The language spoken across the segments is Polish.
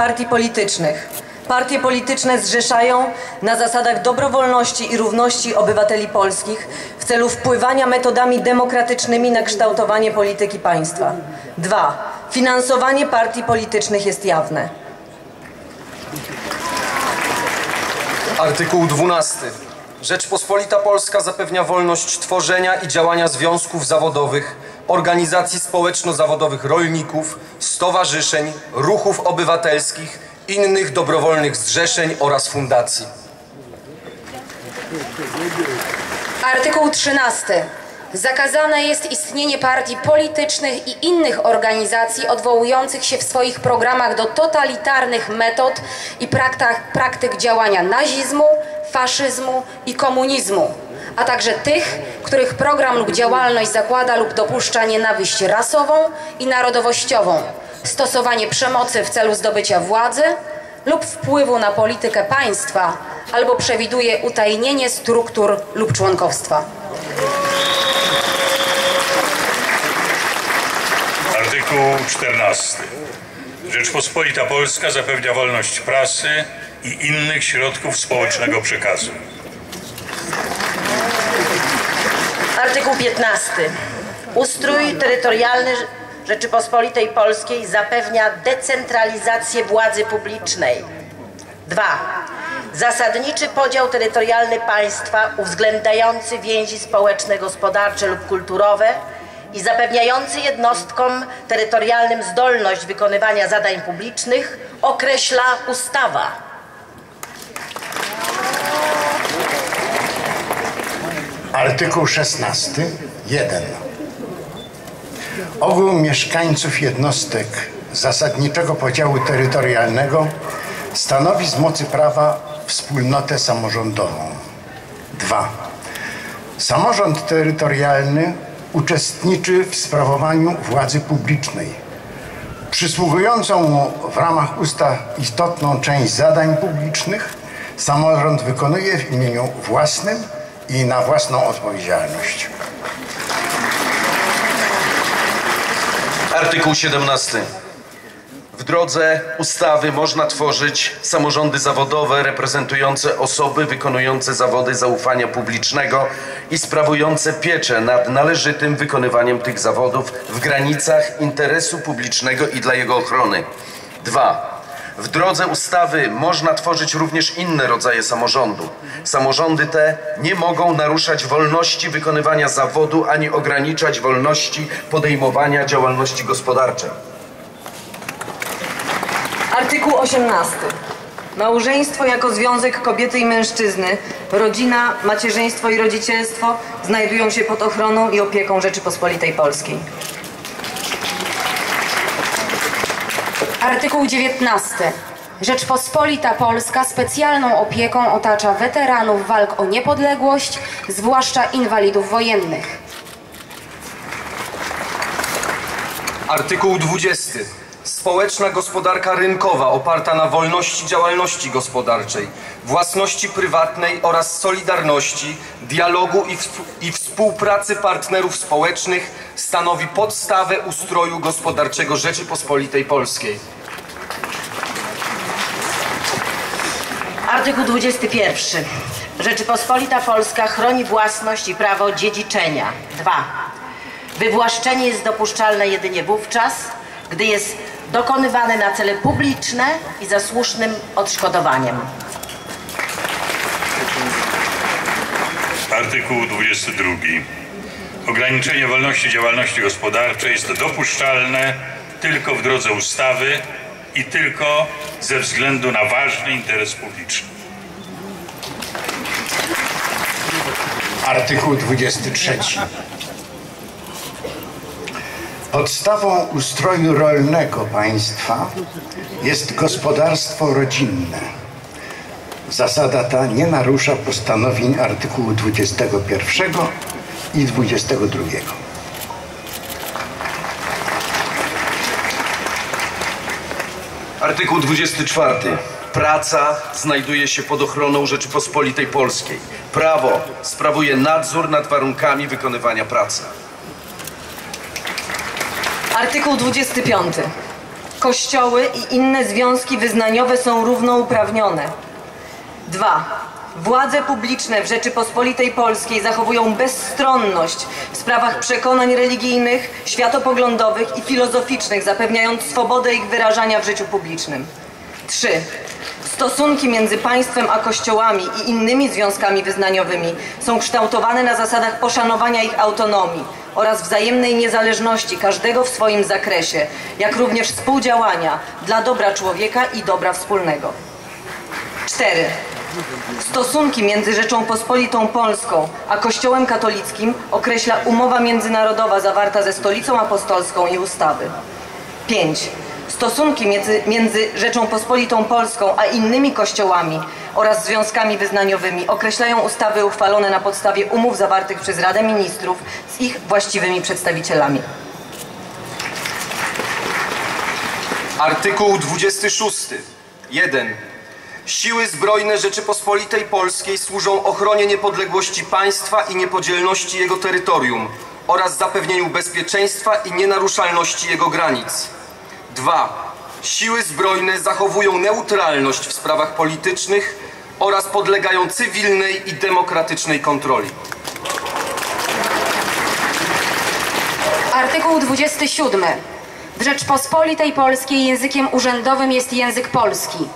partii politycznych. Partie polityczne zrzeszają na zasadach dobrowolności i równości obywateli polskich w celu wpływania metodami demokratycznymi na kształtowanie polityki państwa. 2. Finansowanie partii politycznych jest jawne. Artykuł 12. Rzeczpospolita Polska zapewnia wolność tworzenia i działania związków zawodowych, organizacji społeczno-zawodowych rolników, stowarzyszeń, ruchów obywatelskich, innych dobrowolnych zrzeszeń oraz fundacji. Artykuł 13. Zakazane jest istnienie partii politycznych i innych organizacji odwołujących się w swoich programach do totalitarnych metod i praktyk, praktyk działania nazizmu, faszyzmu i komunizmu, a także tych, których program lub działalność zakłada lub dopuszcza nienawiść rasową i narodowościową, stosowanie przemocy w celu zdobycia władzy lub wpływu na politykę państwa albo przewiduje utajnienie struktur lub członkowstwa. Artykuł 14. Rzeczpospolita Polska zapewnia wolność prasy i innych środków społecznego przekazu. Artykuł 15. Ustrój terytorialny Rzeczypospolitej Polskiej zapewnia decentralizację władzy publicznej. 2. Zasadniczy podział terytorialny państwa uwzględniający więzi społeczne, gospodarcze lub kulturowe i zapewniający jednostkom terytorialnym zdolność wykonywania zadań publicznych określa ustawa. Artykuł 16. 1. Ogół mieszkańców jednostek zasadniczego podziału terytorialnego stanowi z mocy prawa wspólnotę samorządową. 2. Samorząd terytorialny uczestniczy w sprawowaniu władzy publicznej. Przysługującą mu w ramach ustaw istotną część zadań publicznych samorząd wykonuje w imieniu własnym i na własną odpowiedzialność. Artykuł 17. W drodze ustawy można tworzyć samorządy zawodowe reprezentujące osoby wykonujące zawody zaufania publicznego i sprawujące pieczę nad należytym wykonywaniem tych zawodów w granicach interesu publicznego i dla jego ochrony. 2. W drodze ustawy można tworzyć również inne rodzaje samorządu. Samorządy te nie mogą naruszać wolności wykonywania zawodu ani ograniczać wolności podejmowania działalności gospodarczej. Artykuł 18. Małżeństwo jako związek kobiety i mężczyzny, rodzina, macierzyństwo i rodzicielstwo znajdują się pod ochroną i opieką Rzeczypospolitej Polskiej. Artykuł 19. Rzeczpospolita Polska specjalną opieką otacza weteranów walk o niepodległość, zwłaszcza inwalidów wojennych. Artykuł 20. Społeczna gospodarka rynkowa oparta na wolności działalności gospodarczej, własności prywatnej oraz solidarności, dialogu i, i współpracy partnerów społecznych stanowi podstawę ustroju gospodarczego Rzeczypospolitej Polskiej. Artykuł 21. Rzeczypospolita Polska chroni własność i prawo dziedziczenia. 2. Wywłaszczenie jest dopuszczalne jedynie wówczas, gdy jest dokonywane na cele publiczne i za słusznym odszkodowaniem. Artykuł 22. Ograniczenie wolności działalności gospodarczej jest dopuszczalne tylko w drodze ustawy i tylko ze względu na ważny interes publiczny. Artykuł 23. Podstawą ustroju rolnego państwa jest gospodarstwo rodzinne. Zasada ta nie narusza postanowień artykułu 21 i 22. Artykuł 24. Praca znajduje się pod ochroną Rzeczypospolitej Polskiej. Prawo sprawuje nadzór nad warunkami wykonywania pracy. Artykuł 25. Kościoły i inne związki wyznaniowe są równouprawnione. 2. Władze publiczne w Rzeczypospolitej Polskiej zachowują bezstronność w sprawach przekonań religijnych, światopoglądowych i filozoficznych, zapewniając swobodę ich wyrażania w życiu publicznym. 3. Stosunki między państwem a kościołami i innymi związkami wyznaniowymi są kształtowane na zasadach poszanowania ich autonomii oraz wzajemnej niezależności każdego w swoim zakresie, jak również współdziałania dla dobra człowieka i dobra wspólnego. 4. Stosunki między Rzecząpospolitą Polską a Kościołem katolickim określa umowa międzynarodowa zawarta ze Stolicą Apostolską i ustawy. 5. Stosunki między, między Rzecząpospolitą Polską a innymi kościołami oraz związkami wyznaniowymi określają ustawy uchwalone na podstawie umów zawartych przez Radę Ministrów z ich właściwymi przedstawicielami. Artykuł 26. 1. Siły Zbrojne Rzeczypospolitej Polskiej służą ochronie niepodległości państwa i niepodzielności jego terytorium oraz zapewnieniu bezpieczeństwa i nienaruszalności jego granic. 2. Siły Zbrojne zachowują neutralność w sprawach politycznych oraz podlegają cywilnej i demokratycznej kontroli. Artykuł 27. W Rzeczpospolitej Polskiej językiem urzędowym jest język polski.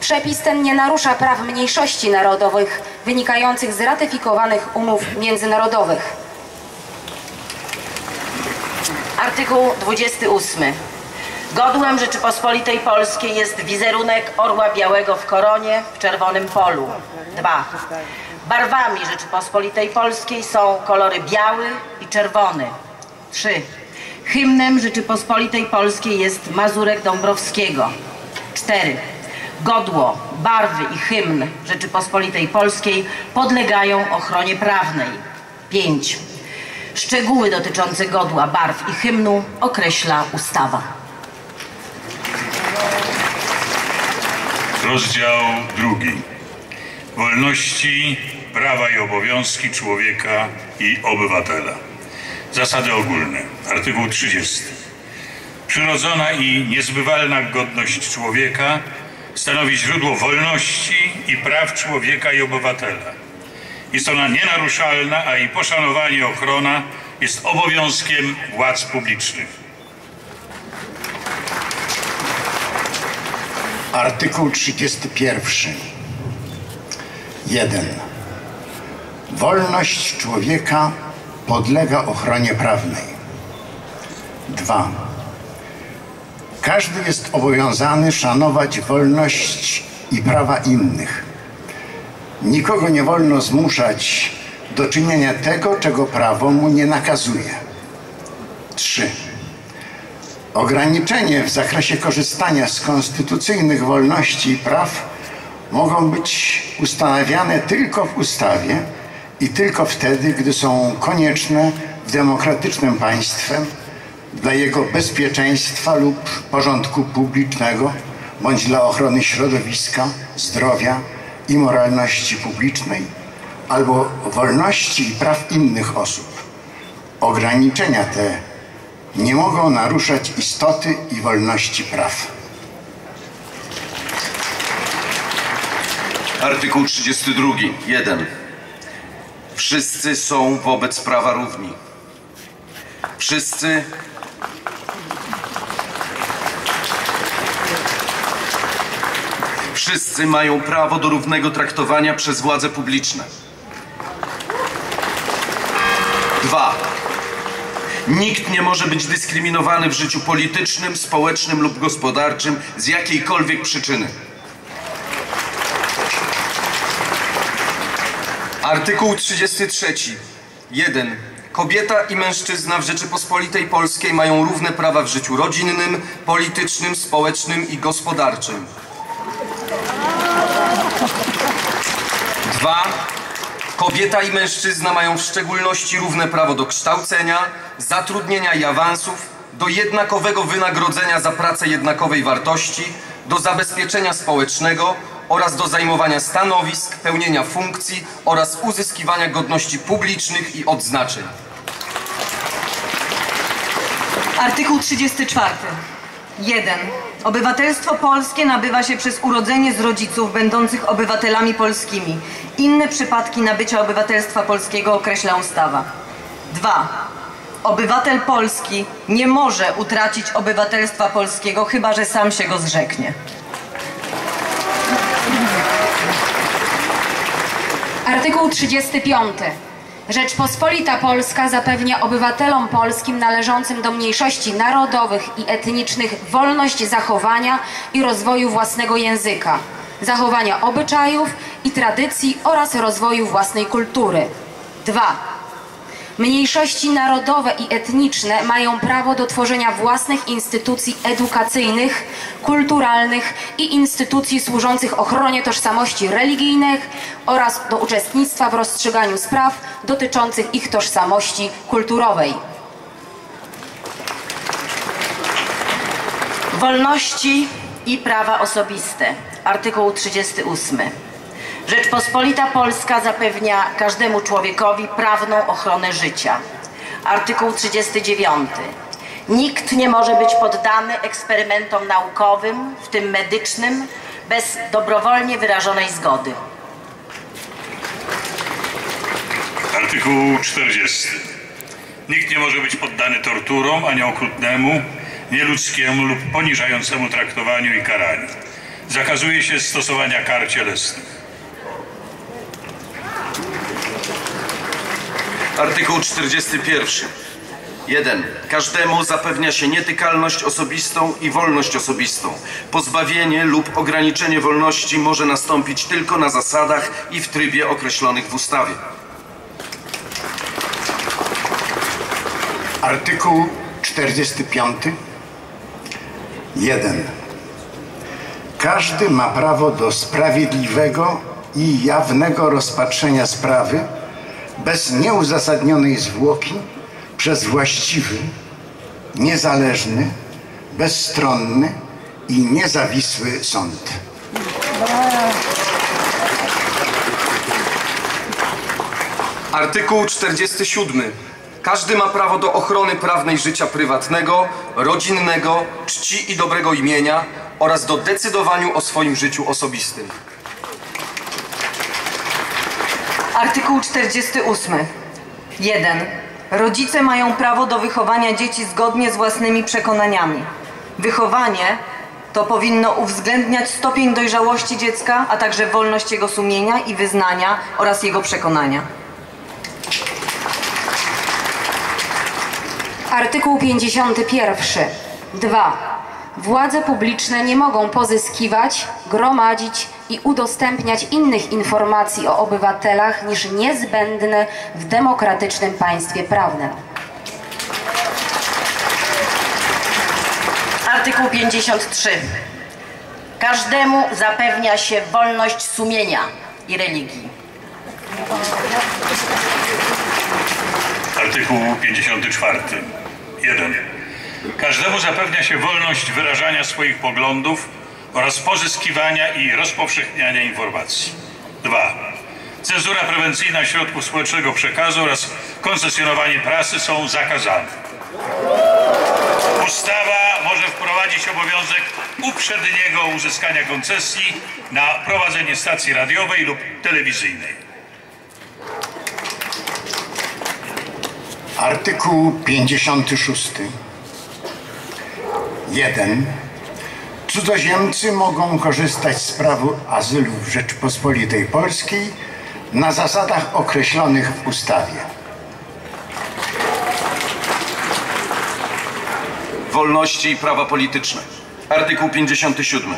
Przepis ten nie narusza praw mniejszości narodowych wynikających z ratyfikowanych umów międzynarodowych. Artykuł 28. Godłem Rzeczypospolitej Polskiej jest wizerunek orła białego w koronie w czerwonym polu. 2. Barwami Rzeczypospolitej Polskiej są kolory biały i czerwony. 3. Hymnem Rzeczypospolitej Polskiej jest Mazurek Dąbrowskiego. 4. Godło, barwy i hymn Rzeczypospolitej Polskiej podlegają ochronie prawnej. 5. Szczegóły dotyczące godła, barw i hymnu określa ustawa. Rozdział drugi. Wolności, prawa i obowiązki człowieka i obywatela. Zasady ogólne. Artykuł 30. Przyrodzona i niezbywalna godność człowieka stanowi źródło wolności i praw człowieka i obywatela. Jest ona nienaruszalna, a jej poszanowanie i ochrona jest obowiązkiem władz publicznych. Artykuł 31. 1. Wolność człowieka podlega ochronie prawnej. 2. Każdy jest obowiązany szanować wolność i prawa innych. Nikogo nie wolno zmuszać do czynienia tego, czego prawo mu nie nakazuje. 3. Ograniczenie w zakresie korzystania z konstytucyjnych wolności i praw mogą być ustanawiane tylko w ustawie i tylko wtedy, gdy są konieczne w demokratycznym państwie dla jego bezpieczeństwa lub porządku publicznego bądź dla ochrony środowiska, zdrowia i moralności publicznej albo wolności i praw innych osób. Ograniczenia te nie mogą naruszać istoty i wolności praw. Artykuł 32. 1. Wszyscy są wobec prawa równi. Wszyscy Wszyscy mają prawo do równego traktowania przez władze publiczne. 2. Nikt nie może być dyskryminowany w życiu politycznym, społecznym lub gospodarczym z jakiejkolwiek przyczyny. Artykuł 33. 1. Kobieta i mężczyzna w Rzeczypospolitej Polskiej mają równe prawa w życiu rodzinnym, politycznym, społecznym i gospodarczym. 2. Kobieta i mężczyzna mają w szczególności równe prawo do kształcenia, zatrudnienia i awansów, do jednakowego wynagrodzenia za pracę jednakowej wartości, do zabezpieczenia społecznego oraz do zajmowania stanowisk, pełnienia funkcji oraz uzyskiwania godności publicznych i odznaczeń. Artykuł 34. 1. Obywatelstwo polskie nabywa się przez urodzenie z rodziców będących obywatelami polskimi. Inne przypadki nabycia obywatelstwa polskiego określa ustawa. 2. Obywatel polski nie może utracić obywatelstwa polskiego, chyba że sam się go zrzeknie. Artykuł 35. Rzeczpospolita Polska zapewnia obywatelom polskim należącym do mniejszości narodowych i etnicznych wolność zachowania i rozwoju własnego języka, zachowania obyczajów i tradycji oraz rozwoju własnej kultury. 2. Mniejszości narodowe i etniczne mają prawo do tworzenia własnych instytucji edukacyjnych, kulturalnych i instytucji służących ochronie tożsamości religijnych oraz do uczestnictwa w rozstrzyganiu spraw dotyczących ich tożsamości kulturowej. Wolności i prawa osobiste. Artykuł 38. Rzeczpospolita Polska zapewnia każdemu człowiekowi prawną ochronę życia. Artykuł 39. Nikt nie może być poddany eksperymentom naukowym, w tym medycznym, bez dobrowolnie wyrażonej zgody. Artykuł 40. Nikt nie może być poddany torturom ani okrutnemu, nieludzkiemu lub poniżającemu traktowaniu i karaniu. Zakazuje się stosowania kar cielesnych. Artykuł 41. 1. Każdemu zapewnia się nietykalność osobistą i wolność osobistą. Pozbawienie lub ograniczenie wolności może nastąpić tylko na zasadach i w trybie określonych w ustawie. Artykuł 45. 1. Każdy ma prawo do sprawiedliwego i jawnego rozpatrzenia sprawy bez nieuzasadnionej zwłoki przez właściwy, niezależny, bezstronny i niezawisły sąd. Artykuł 47. Każdy ma prawo do ochrony prawnej życia prywatnego, rodzinnego, czci i dobrego imienia oraz do decydowaniu o swoim życiu osobistym. Artykuł 48. 1. Rodzice mają prawo do wychowania dzieci zgodnie z własnymi przekonaniami. Wychowanie to powinno uwzględniać stopień dojrzałości dziecka, a także wolność jego sumienia i wyznania oraz jego przekonania. Artykuł 51. 2. Władze publiczne nie mogą pozyskiwać, gromadzić i udostępniać innych informacji o obywatelach niż niezbędne w demokratycznym państwie prawnym. Artykuł 53. Każdemu zapewnia się wolność sumienia i religii. Artykuł 54. 1. Każdemu zapewnia się wolność wyrażania swoich poglądów oraz pozyskiwania i rozpowszechniania informacji. 2. Cenzura prewencyjna środków społecznego przekazu oraz koncesjonowanie prasy są zakazane. Ustawa może wprowadzić obowiązek uprzedniego uzyskania koncesji na prowadzenie stacji radiowej lub telewizyjnej. Artykuł 56. 1. Cudzoziemcy mogą korzystać z prawa azylu w Rzeczypospolitej Polskiej na zasadach określonych w ustawie. Wolności i prawa polityczne. Artykuł 57.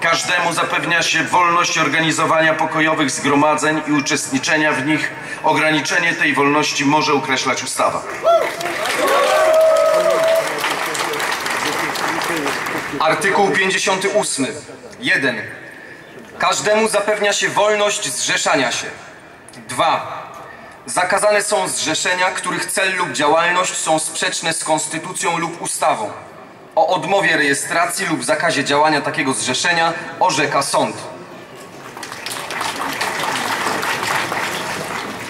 Każdemu zapewnia się wolność organizowania pokojowych zgromadzeń i uczestniczenia w nich. Ograniczenie tej wolności może określać ustawa. Artykuł 58. 1. Każdemu zapewnia się wolność zrzeszania się. 2. Zakazane są zrzeszenia, których cel lub działalność są sprzeczne z konstytucją lub ustawą. O odmowie rejestracji lub zakazie działania takiego zrzeszenia orzeka sąd.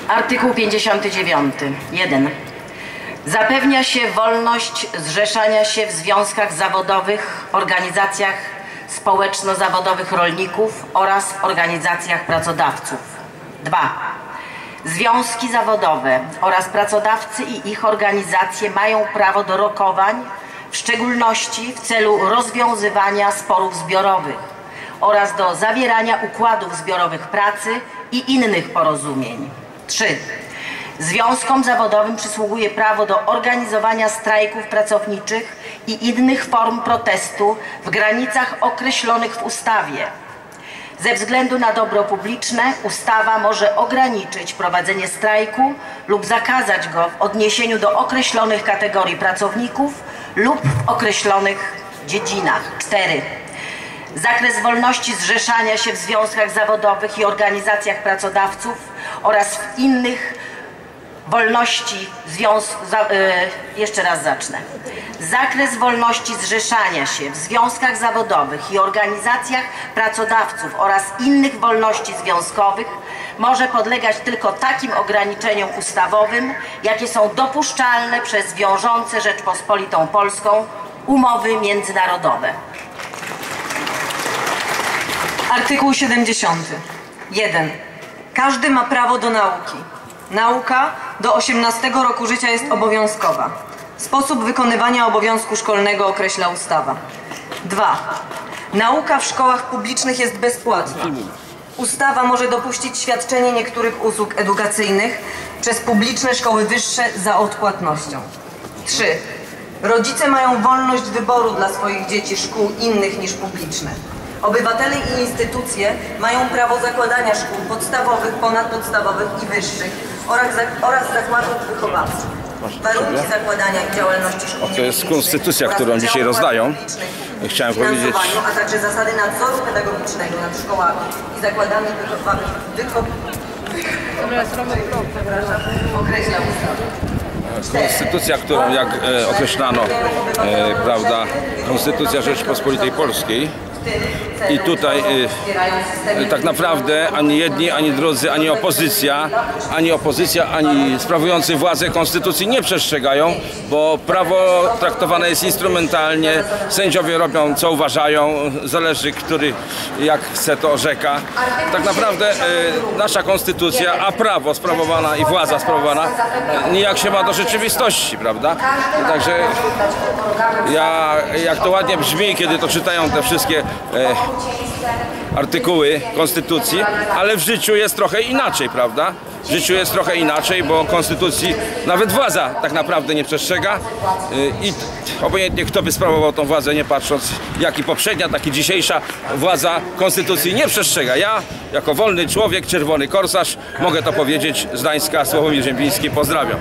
Artykuł 59. 1. Zapewnia się wolność zrzeszania się w związkach zawodowych, organizacjach społeczno-zawodowych rolników oraz organizacjach pracodawców. 2. Związki zawodowe oraz pracodawcy i ich organizacje mają prawo do rokowań, w szczególności w celu rozwiązywania sporów zbiorowych oraz do zawierania układów zbiorowych pracy i innych porozumień. 3. Związkom zawodowym przysługuje prawo do organizowania strajków pracowniczych i innych form protestu w granicach określonych w ustawie. Ze względu na dobro publiczne ustawa może ograniczyć prowadzenie strajku lub zakazać go w odniesieniu do określonych kategorii pracowników lub w określonych dziedzinach. 4. Zakres wolności zrzeszania się w związkach zawodowych i organizacjach pracodawców oraz w innych wolności związ... Za, y, jeszcze raz zacznę. Zakres wolności zrzeszania się w związkach zawodowych i organizacjach pracodawców oraz innych wolności związkowych może podlegać tylko takim ograniczeniom ustawowym, jakie są dopuszczalne przez wiążące Rzeczpospolitą Polską umowy międzynarodowe. Artykuł 70. 1. Każdy ma prawo do nauki. Nauka do 18 roku życia jest obowiązkowa. Sposób wykonywania obowiązku szkolnego określa ustawa. 2. Nauka w szkołach publicznych jest bezpłatna. Ustawa może dopuścić świadczenie niektórych usług edukacyjnych przez publiczne szkoły wyższe za odpłatnością. 3. Rodzice mają wolność wyboru dla swoich dzieci szkół innych niż publiczne. Obywatele i instytucje mają prawo zakładania szkół podstawowych, ponadpodstawowych i wyższych oraz, oraz zakładów wychowawczych. Warunki zakładania i działalności szkół To jest konstytucja, którą dzisiaj rozdają. Chciałem powiedzieć- a także zasady nadzoru pedagogicznego nad szkołami i zakładami wychowawczymi wycho... określa ustawa. Konstytucja, którą jak e, określano, e, prawda, Konstytucja Rzeczypospolitej Polskiej i tutaj e, tak naprawdę ani jedni, ani drudzy, ani opozycja, ani opozycja, ani sprawujący władzę konstytucji nie przestrzegają, bo prawo traktowane jest instrumentalnie, sędziowie robią co uważają, zależy który jak chce to orzeka. Tak naprawdę e, nasza konstytucja, a prawo sprawowana i władza sprawowana nijak się ma do rzeczywistości, prawda? Także ja, jak to ładnie brzmi, kiedy to czytają te wszystkie e, artykuły Konstytucji, ale w życiu jest trochę inaczej, prawda? W życiu jest trochę inaczej, bo Konstytucji nawet władza tak naprawdę nie przestrzega y, i obojętnie kto by sprawował tą władzę, nie patrząc jak i poprzednia, tak i dzisiejsza władza Konstytucji nie przestrzega. Ja, jako wolny człowiek, czerwony korsarz, mogę to powiedzieć z Gdańska, Sławomir Ziembiński, pozdrawiam.